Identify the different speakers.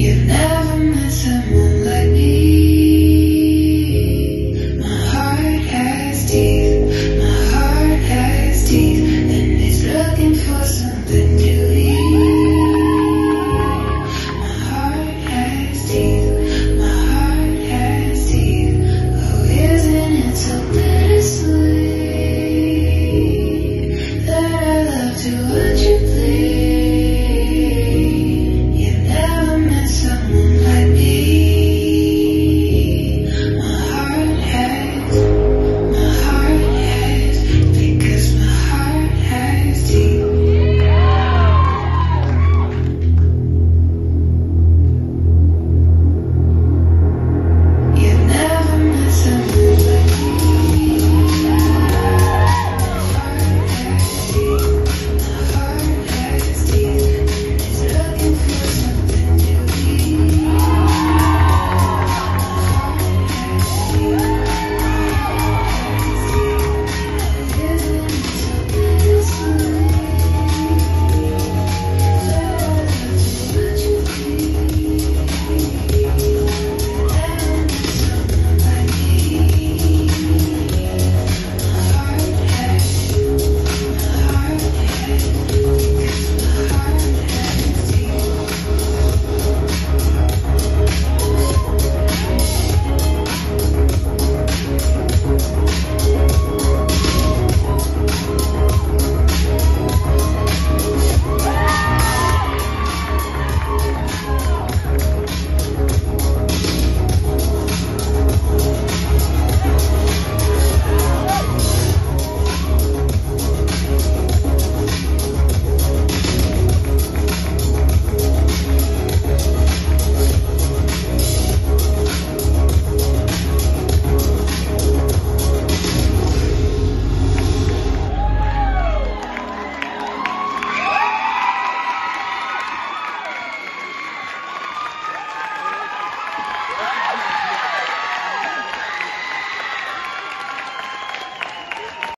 Speaker 1: You never met someone like me.